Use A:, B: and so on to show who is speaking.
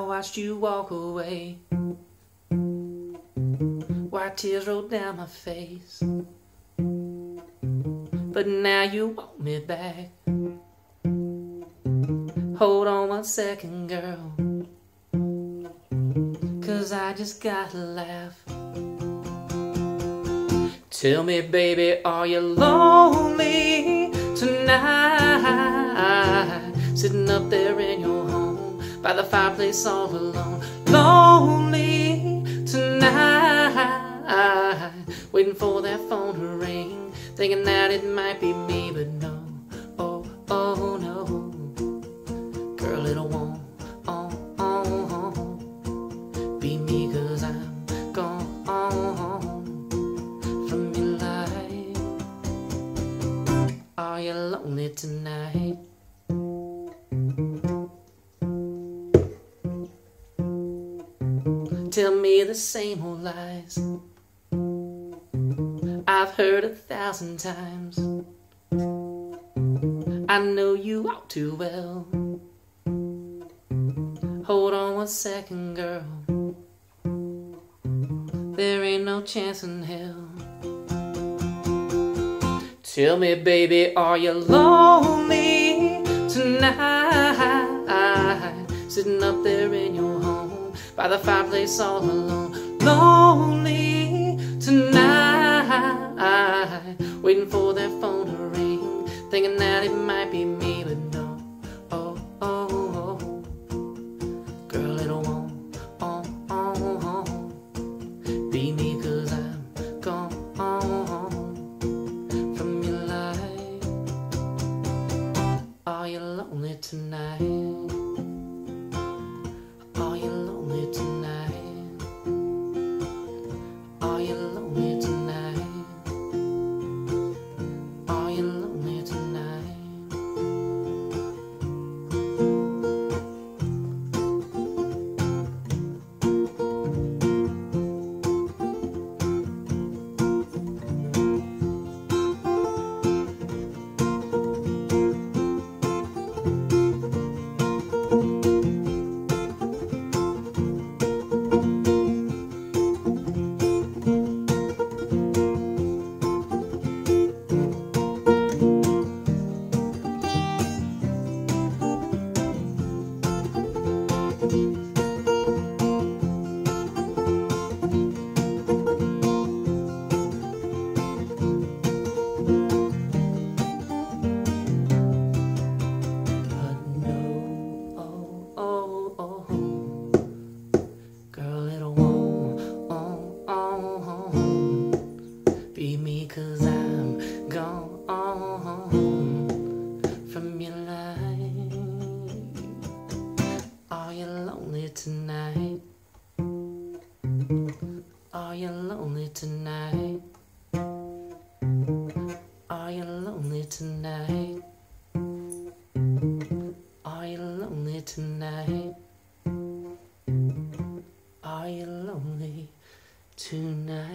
A: watched you walk away. White tears rolled down my face. But now you want me back. Hold on one second, girl. Cause I just gotta laugh. Tell me, baby, are you lonely tonight? Sitting up there in your home by the fireplace all alone. Lonely tonight. Waiting for that phone to ring. Thinking that it might be me, but no. Oh, oh no. Girl, it won't. Oh, oh, oh. Be me, cause I'm gone from your life. Are you lonely tonight? Tell me the same old lies I've heard a thousand times. I know you all too well. Hold on one second, girl. There ain't no chance in hell. Tell me, baby, are you lonely tonight? Sitting up there in by the fireplace all alone. Lonely tonight. Waiting for that phone to ring. Thinking that it might be me, but no. Oh, oh, oh. Girl, it won't. you lonely tonight? Are you lonely tonight? Are you lonely tonight? Are you lonely tonight?